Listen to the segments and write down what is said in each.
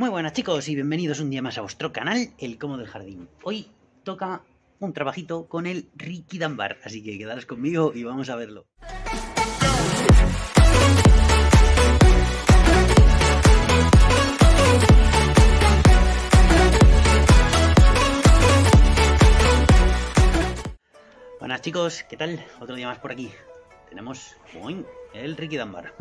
Muy buenas chicos y bienvenidos un día más a vuestro canal, El Como del Jardín. Hoy toca un trabajito con el Ricky Dunbar, así que quedaros conmigo y vamos a verlo. Buenas chicos, ¿qué tal? Otro día más por aquí. Tenemos boing, el Dunbar,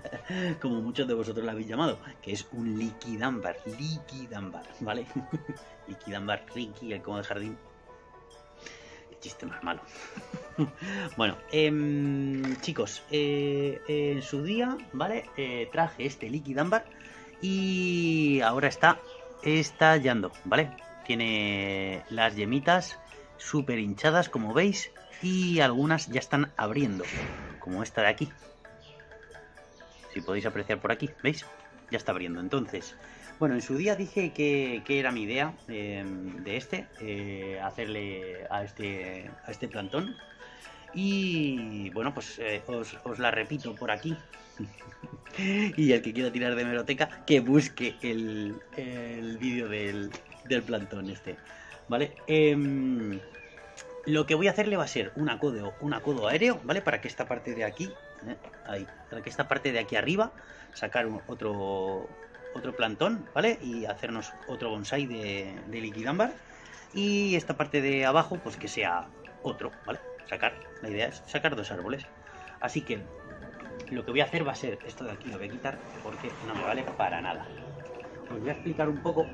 como muchos de vosotros lo habéis llamado, que es un liquidambar, liquidambar, ¿vale? liquidambar, Ricky, el como de jardín. El chiste más malo. bueno, em, chicos, eh, en su día, ¿vale? Eh, traje este liquidambar y ahora está estallando, ¿vale? Tiene las yemitas súper hinchadas, como veis, y algunas ya están abriendo, como esta de aquí. Podéis apreciar por aquí, ¿veis? Ya está abriendo. Entonces, bueno, en su día dije que, era mi idea em, de este, eh, hacerle a este, a este plantón. Y bueno, pues eh, os, la repito por aquí. y el que quiera tirar de meroteca, que busque el, el vídeo del, del plantón este. ¿Vale? Lo que voy a hacerle va a ser un acodo, un acodo aéreo, ¿vale? Para que esta parte de aquí, ¿eh? ahí, para que esta parte de aquí arriba, sacar otro, otro plantón, ¿vale? Y hacernos otro bonsai de, de liquidámbar. Y esta parte de abajo, pues que sea otro, ¿vale? Sacar, la idea es sacar dos árboles. Así que lo que voy a hacer va a ser esto de aquí, lo voy a quitar porque no me vale para nada. Os voy a explicar un poco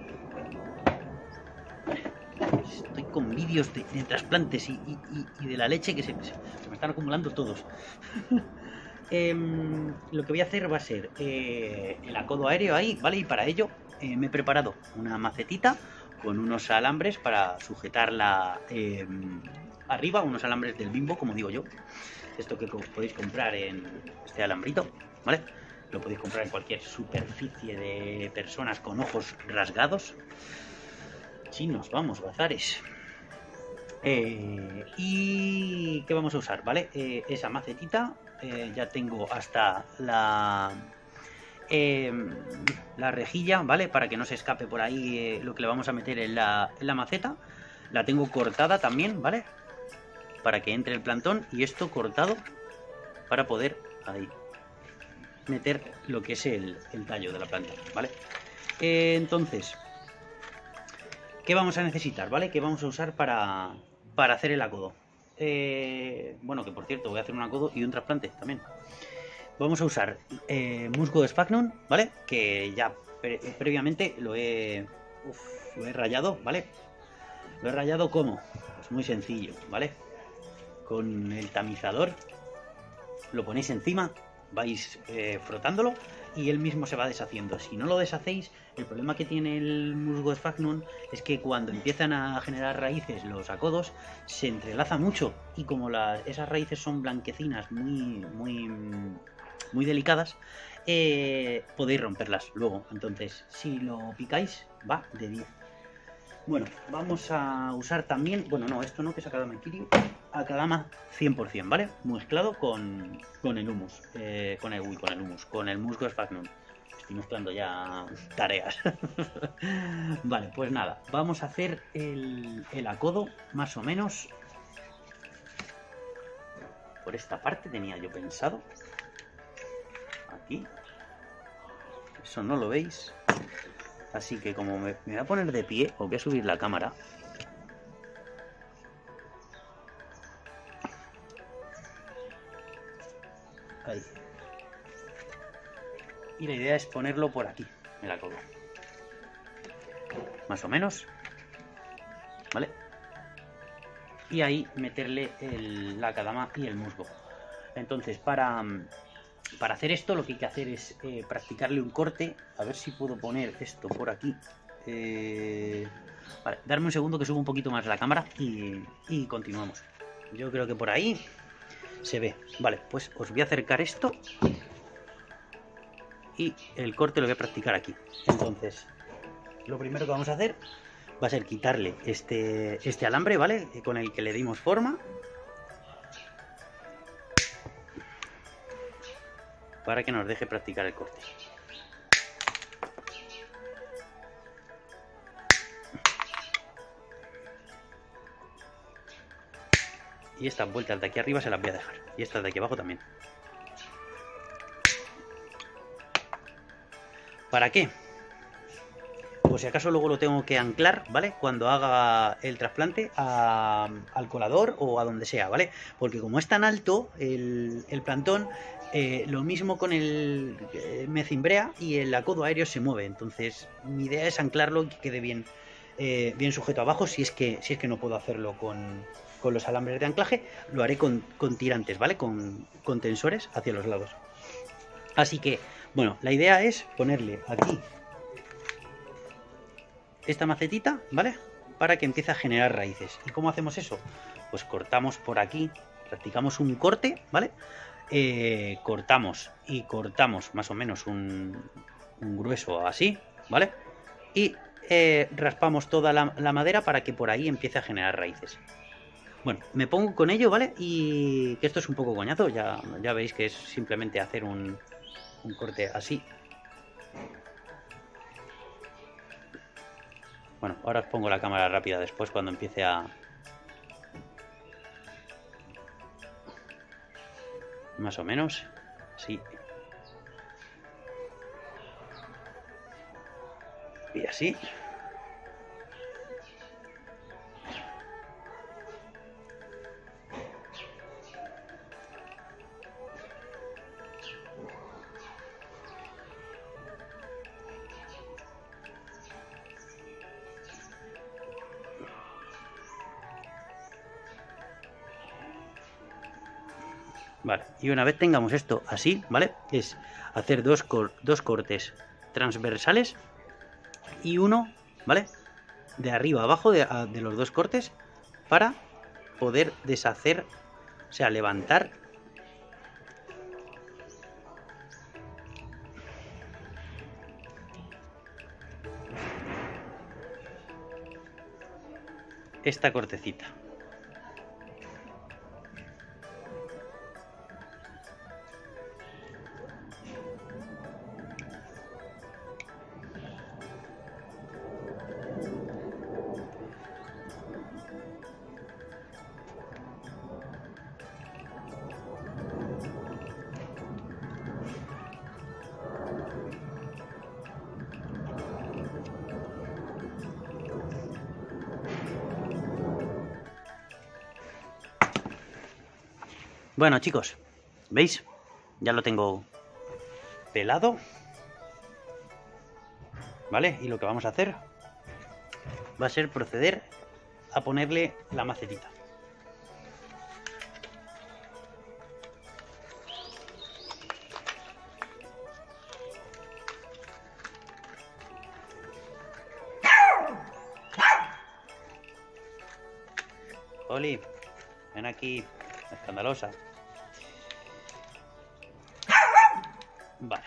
Estoy con vídeos de, trasplantes y, de la leche que se, me están acumulando todos. Em, lo que voy a hacer va a ser eh, el acodo aéreo ahí, ¿vale? Y para ello eh, me he preparado una macetita con unos alambres para sujetarla em, arriba, unos alambres del bimbo, como digo yo. Esto que podéis comprar en este alambrito, ¿vale? Lo podéis comprar en cualquier superficie de personas con ojos rasgados chinos, vamos, bazares. Eh, ¿Y qué vamos a usar? ¿Vale? Eh, esa macetita, eh, ya tengo hasta la, em, la rejilla, ¿vale? Para que no se escape por ahí lo que le vamos a meter en la, en la maceta. La tengo cortada también, ¿vale? Para que entre el plantón y esto cortado para poder ahí meter lo que es el, el tallo de la planta, ¿vale? entonces, ¿Qué vamos a necesitar, vale? ¿Qué vamos a usar para, hacer el acodo? Eh, bueno, que por cierto, voy a hacer un acodo y un trasplante también. Vamos a usar eh, musgo de sphagnum, ¿vale? Que ya previamente lo he, lo he rayado, ¿vale? Lo he rayado como? Pues muy sencillo, ¿vale? Con el tamizador lo ponéis encima, vais eh, frotándolo y él mismo se va deshaciendo. Si no lo deshacéis, el problema que tiene el musgo sphagnum es que cuando empiezan a generar raíces los acodos, se entrelaza mucho y como las, esas raíces son blanquecinas, muy, muy, muy delicadas, eh, podéis romperlas luego. Entonces, si lo picáis, va de 10. Bueno, vamos a usar también, bueno, no, esto no, que es Akadama Kiryu, Akadama 100%, ¿vale? Mezclado con, con el humus, eh, con el, uy, con el humus, con el musgo sphagnum. Estoy mezclando ya tareas. vale, pues nada, vamos a hacer el, el acodo más o menos por esta parte tenía yo pensado. Aquí. Eso no lo veis. Así que como me, voy a poner de pie, os voy a subir la cámara. Ahí. Y la idea es ponerlo por aquí, en la cola. Más o menos. ¿Vale? Y ahí meterle la cadama y el musgo. Entonces, para, para hacer esto lo que hay que hacer es eh, practicarle un corte. A ver si puedo poner esto por aquí. Eh, vale, darme un segundo que subo un poquito más la cámara y, y continuamos. Yo creo que por ahí se ve. Vale, pues os voy a acercar esto. Y el corte lo voy a practicar aquí. Entonces, lo primero que vamos a hacer va a ser quitarle este, este alambre, ¿vale? Con el que le dimos forma. para que nos deje practicar el corte. Y estas vueltas de aquí arriba se las voy a dejar. Y estas de aquí abajo también. ¿Para qué? Pues si acaso luego lo tengo que anclar, ¿vale? Cuando haga el trasplante al colador o a donde sea, ¿vale? Porque como es tan alto el, plantón, eh, lo mismo con el eh, me cimbrea y el acodo aéreo se mueve. Entonces, mi idea es anclarlo y que quede bien, eh, bien sujeto abajo si es que, si es que no puedo hacerlo con, los alambres de anclaje. Lo haré con, tirantes, ¿vale? Con, con tensores hacia los lados. Así que, bueno, la idea es ponerle aquí esta macetita, ¿vale? Para que empiece a generar raíces. ¿Y cómo hacemos eso? Pues cortamos por aquí, practicamos un corte, ¿vale? Eh, cortamos y cortamos más o menos un, grueso así, ¿vale? Y eh, raspamos toda la, madera para que por ahí empiece a generar raíces. Bueno, me pongo con ello, ¿vale? Y que esto es un poco coñazo, ya, ya veis que es simplemente hacer un, un corte así Bueno, ahora os pongo la cámara rápida después cuando empiece a... Más o menos. Sí. Y así. Vale, y una vez tengamos esto así, ¿vale? Es hacer dos, dos cortes transversales y uno, ¿vale? De arriba abajo de, de los dos cortes para poder deshacer, o sea, levantar esta cortecita. Bueno, chicos, ¿veis? Ya lo tengo pelado. ¿Vale? Y lo que vamos a hacer va a ser proceder a ponerle la macetita. Oli, ven aquí, escandalosa. Vale.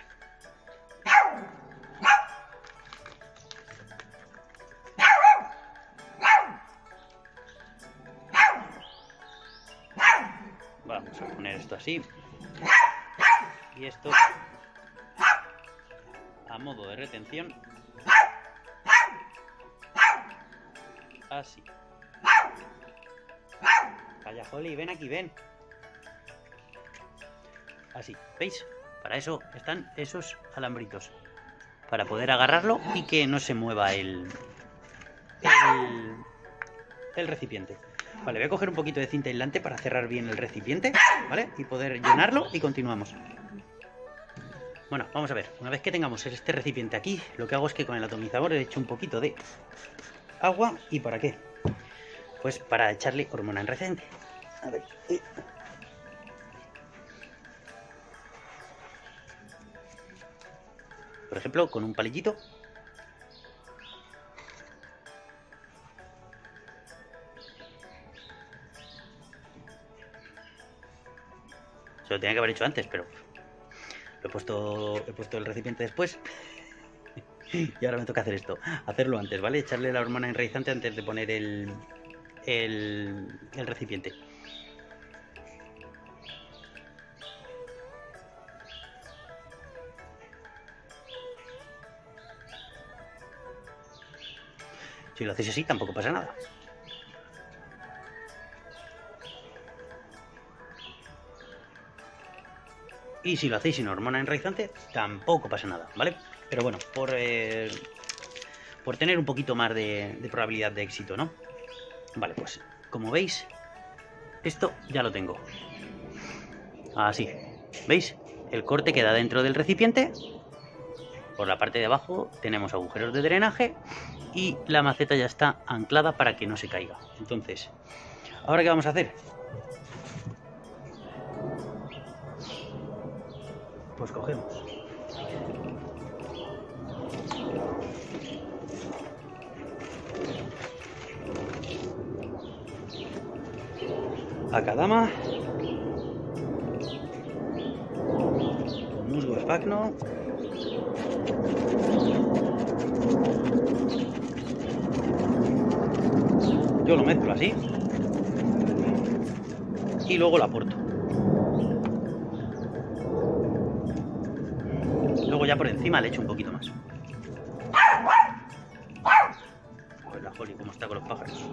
Vamos a poner esto así. Y esto a modo de retención. Así. Calla, ven aquí, ven. Así, ¿veis? Para eso están esos alambritos. Para poder agarrarlo y que no se mueva el, el, recipiente. Vale, voy a coger un poquito de cinta aislante para cerrar bien el recipiente, ¿vale? Y poder llenarlo y continuamos. Bueno, vamos a ver. Una vez que tengamos este recipiente aquí, lo que hago es que con el atomizador he hecho un poquito de agua. ¿Y para qué? Pues para echarle hormona en recente. Por ejemplo, con un palillito. Se lo tenía que haber hecho antes, pero he puesto, he puesto el recipiente después. y ahora me toca hacer esto. Hacerlo antes, ¿vale? Echarle la hormona enraizante antes de poner el, el, el recipiente. Si lo hacéis así, tampoco pasa nada. Y si lo hacéis sin hormona enraizante, tampoco pasa nada, ¿vale? Pero bueno, por, eh, por tener un poquito más de probabilidad de éxito, ¿no? Vale, pues como veis, esto ya lo tengo. Así. ¿Veis? El corte queda dentro del recipiente. Por la parte de abajo tenemos agujeros de drenaje y la maceta ya está anclada para que no se caiga. Entonces, ¿ahora qué vamos a hacer? Pues cogemos. Acadama. Musgo espagno. Yo lo mezclo así. Y luego lo aporto. Luego ya por encima le echo un poquito más. Pues la Holly cómo está con los pájaros.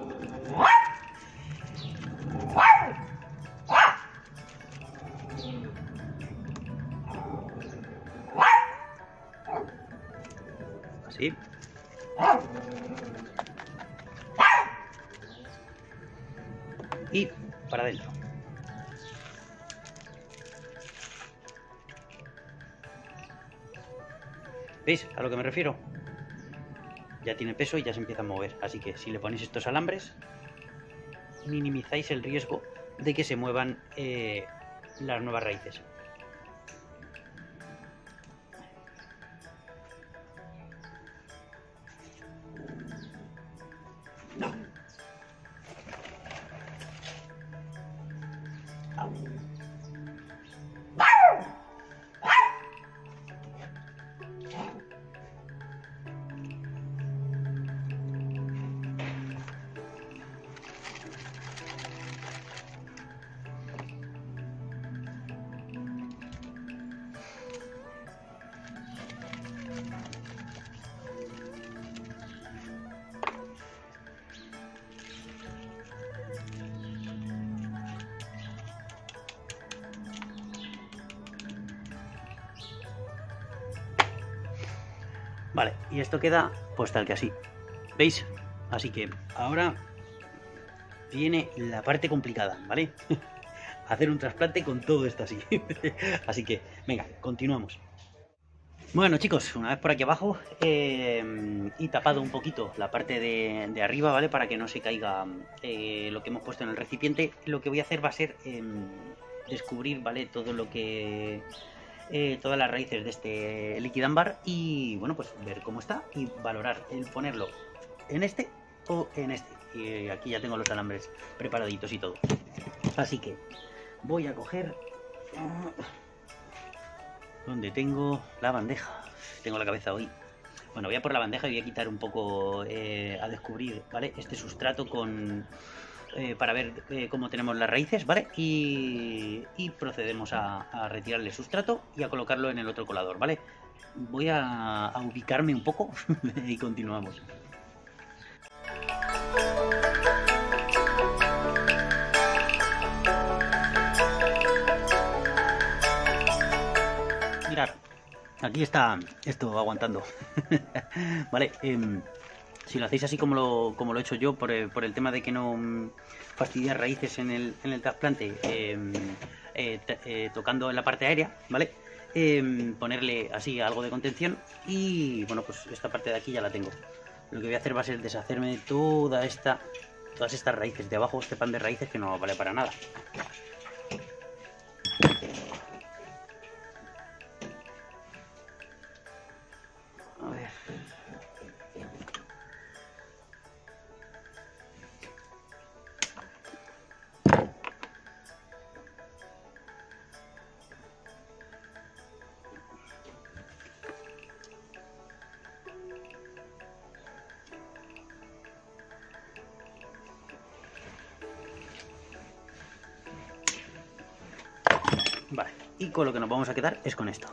Así. Y para adentro. ¿Veis a lo que me refiero? Ya tiene peso y ya se empieza a mover. Así que si le ponéis estos alambres, minimizáis el riesgo de que se muevan eh, las nuevas raíces. Vale, y esto queda pues tal que así. ¿Veis? Así que ahora viene la parte complicada, ¿vale? Hacer un trasplante con todo esto así. así que, venga, continuamos. Bueno chicos, una vez por aquí abajo eh, y tapado un poquito la parte de, arriba, ¿vale? Para que no se caiga eh, lo que hemos puesto en el recipiente, lo que voy a hacer va a ser eh, descubrir, ¿vale? Todo lo que eh, todas las raíces de este líquido ámbar y bueno, pues ver cómo está y valorar el ponerlo en este o en este. Y aquí ya tengo los alambres preparaditos y todo. Así que voy a coger donde tengo la bandeja. Tengo la cabeza hoy. Bueno, voy a por la bandeja y voy a quitar un poco eh, a descubrir, ¿vale? Este sustrato con eh, para ver eh, cómo tenemos las raíces, ¿vale? Y, y procedemos a, retirarle el sustrato y a colocarlo en el otro colador, ¿vale? Voy a, a ubicarme un poco y continuamos. Mirad, aquí está esto aguantando. vale, eh, si lo hacéis así como lo, como lo he hecho yo, por el, por el tema de que no mm, fastidiar raíces en el, en el trasplante, eh, eh, eh, tocando en la parte aérea, ¿vale? Em, ponerle así algo de contención y bueno, pues esta parte de aquí ya la tengo. Lo que voy a hacer va a ser deshacerme de toda esta, todas estas raíces de abajo, este pan de raíces que no vale para nada. Y con lo que nos vamos a quedar es con esto.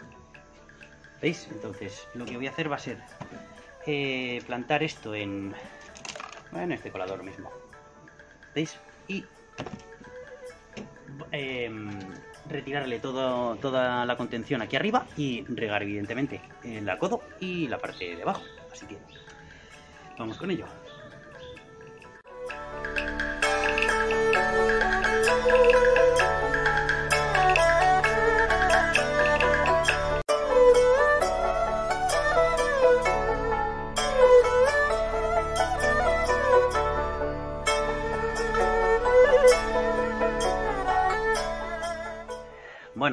¿Veis? Entonces, lo que voy a hacer va a ser eh, plantar esto en, en este colador mismo. ¿Veis? Y eh, retirarle todo, toda la contención aquí arriba y regar evidentemente el codo y la parte de abajo. Así que vamos con ello.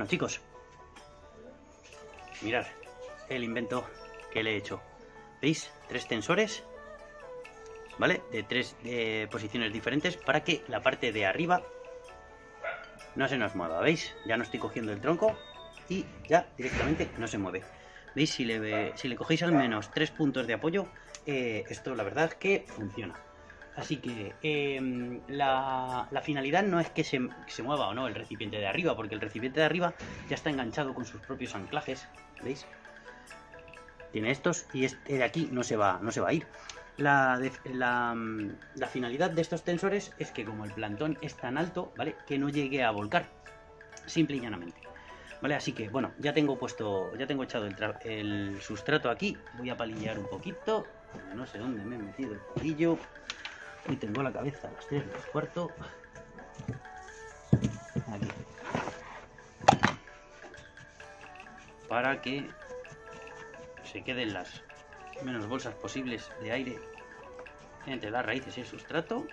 Chicos, mirad el invento que le he hecho. ¿Veis? Tres tensores, ¿vale? De tres posiciones diferentes para que la parte de arriba no se nos mueva. ¿Veis? Ya no estoy cogiendo el tronco y ya directamente no se mueve. ¿Veis? Si le, cogéis al menos tres puntos de apoyo, eh, esto la verdad que funciona. Así que em, la, finalidad no es que se, mueva o no el recipiente de arriba, porque el recipiente de arriba ya está enganchado con sus propios anclajes, ¿veis? Tiene estos y este de aquí no se va, no se va a ir. La, la, finalidad de estos tensores es que como el plantón es tan alto, ¿vale? Que no llegue a volcar, simple y llanamente. ¿Vale? Así que, bueno, ya tengo puesto, ya tengo echado el, el sustrato aquí. Voy a palillar un poquito. No sé dónde me he metido el palillo. Y tengo la cabeza a las 3 menos cuarto. Aquí. Para que se queden las menos bolsas posibles de aire entre las raíces y el sustrato.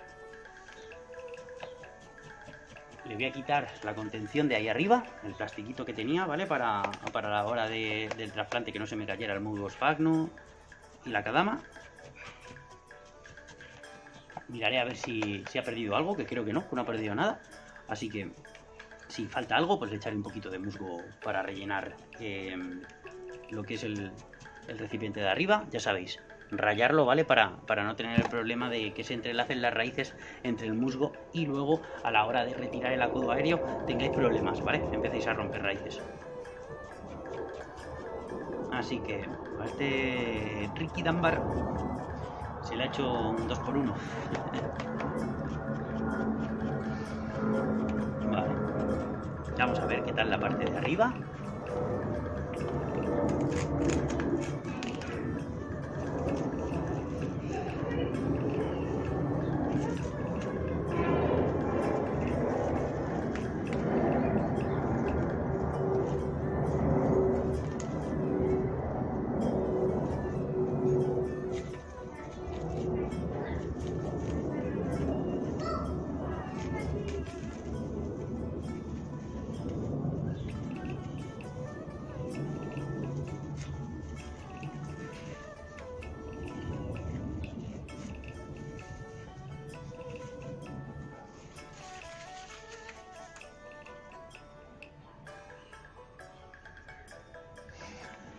Le voy a quitar la contención de ahí arriba, el plastiquito que tenía, ¿vale? Para, para la hora del trasplante que no se me cayera el musgo sphagnum y la cadama miraré a ver si, ha perdido algo, que creo que no, que no ha perdido nada. Así que si falta algo, pues le echaré un poquito de musgo para rellenar eh, lo que es el, recipiente de arriba. Ya sabéis, rayarlo, ¿vale? Para, para, no tener el problema de que se entrelacen las raíces entre el musgo y luego a la hora de retirar el acudo aéreo tengáis problemas, ¿vale? Empecéis a romper raíces. Así que este Ricky Dunbar se le ha hecho un 2 por 1 vale. Vamos a ver qué tal la parte de arriba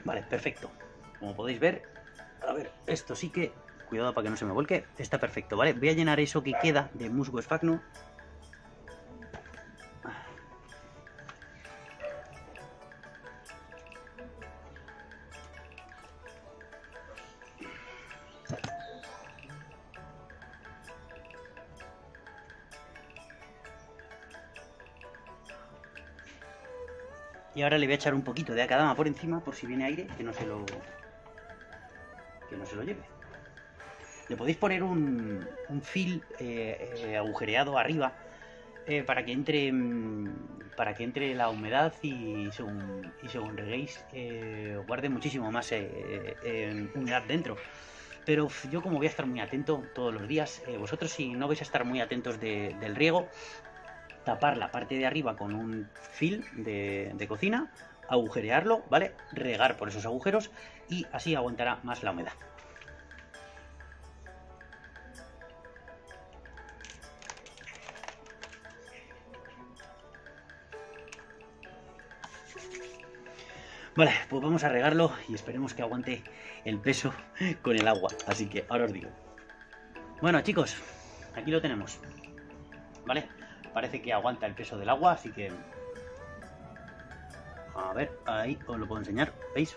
Vale, perfecto. Como podéis ver, a ver, esto sí que, cuidado para que no se me vuelque, está perfecto, ¿vale? Voy a llenar eso que queda de musgo esfagno Y ahora le voy a echar un poquito de acadama por encima por si viene aire que no se lo que no se lo lleve. Le podéis poner un, un fil eh, eh, agujereado arriba eh, para que entre mm, para que entre la humedad y según y según reguéis guarde muchísimo más humedad dentro. Pero yo como voy a estar muy atento todos los días, vosotros si no vais a estar muy atentos del riego, tapar la parte de arriba con un fil de, cocina, agujerearlo, ¿vale? Regar por esos agujeros y así aguantará más la humedad. Vale, pues vamos a regarlo y esperemos que aguante el peso con el agua. Así que ahora os digo. Bueno, chicos, aquí lo tenemos. ¿Vale? Parece que aguanta el peso del agua, así que... A ver, ahí os lo puedo enseñar, ¿veis?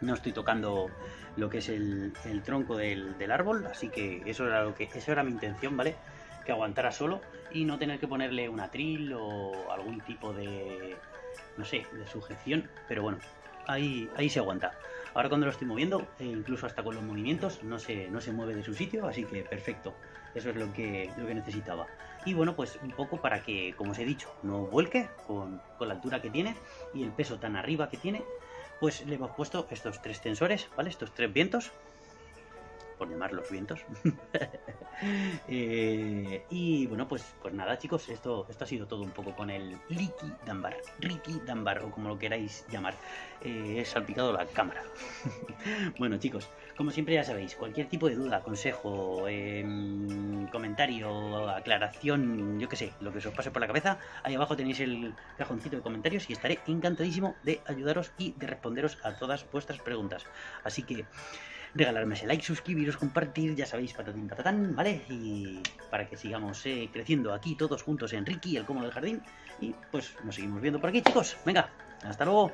No estoy tocando lo que es el, tronco del, árbol, así que eso era lo que eso era mi intención, ¿vale? que aguantara solo y no tener que ponerle un atril o algún tipo de, no sé, de sujeción, pero bueno, ahí, ahí se aguanta. Ahora cuando lo estoy moviendo, e incluso hasta con los movimientos, no se, no se mueve de su sitio, así que perfecto. Eso es lo que, lo que necesitaba. Y bueno, pues un poco para que, como os he dicho, no vuelque con, con la altura que tiene y el peso tan arriba que tiene, pues le hemos puesto estos tres tensores, ¿vale? Estos tres vientos por llamar los vientos. Eh, y bueno, pues, pues nada, chicos, esto, esto ha sido todo un poco con el Ricky Dunbar, Ricky Dunbar, o como lo queráis llamar. Eh, he salpicado la cámara. bueno, chicos, como siempre ya sabéis, cualquier tipo de duda, consejo, em, comentario, aclaración, yo que sé, lo que os pase por la cabeza, ahí abajo tenéis el cajoncito de comentarios y estaré encantadísimo de ayudaros y de responderos a todas vuestras preguntas. Así que regalarme ese like, suscribiros, compartir, ya sabéis, patatín patatán, ¿vale? Y para que sigamos eh, creciendo aquí todos juntos en Ricky, el cómodo del jardín. Y pues nos seguimos viendo por aquí, chicos. Venga, hasta luego.